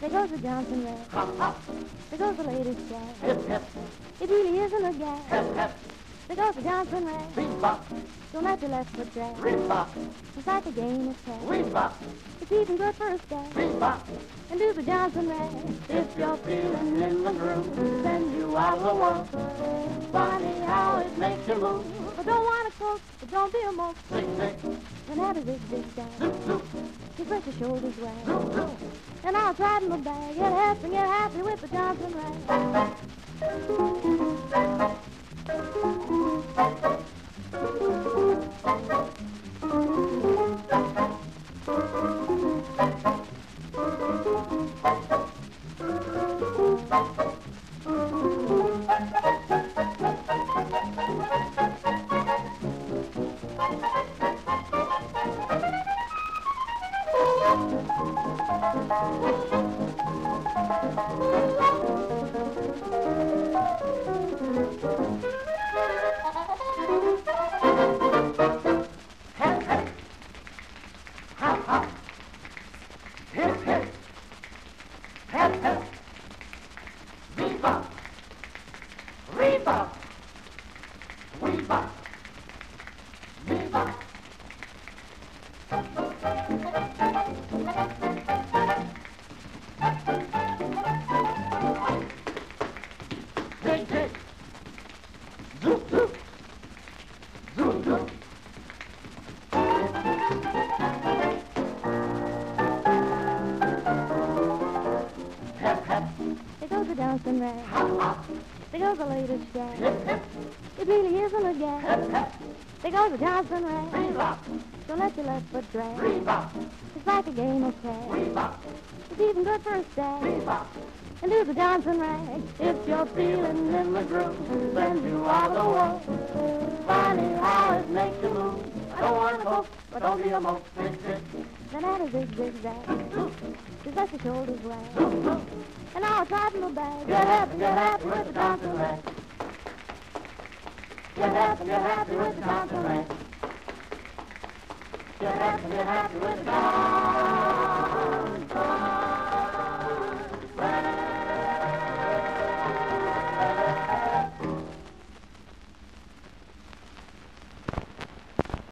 There goes the Johnson. Hop, hop, There goes the latest hip, hip, It really isn't a hip, hip, There goes the Johnson bebop, Don't let your left foot drag. It's like a game of tag. It's even good for a bebop. And do the Johnson Rag. If you're feeling in the groove, then you are the one. Funny how it makes you move. But don't want to cook, but don't be a mope. Zig, zig, Have a zig zig zag. zoop, zoop, Just let your shoulders zoop. And I'll in the bag. Get happy, get happy with the Johnson Rag. Hip, hop, There goes the There goes the latest hip, hip, It really isn't a hip, hip, goes the bebop, Don't let your left foot drag. It's like a game of tag. It's even good for a stag. And do the Johnson rag. If you're feeling in the groove, then you are the one. Funny how it makes you move. I don't want to go, but don't be a mope. Then add a zig zig zag. Just let your shoulders wag. And I'll tighten the bag. Get happy, get happy with the Johnson rag. Get happy, get happy with the Johnson rag. Get happy, get happy with the Johnson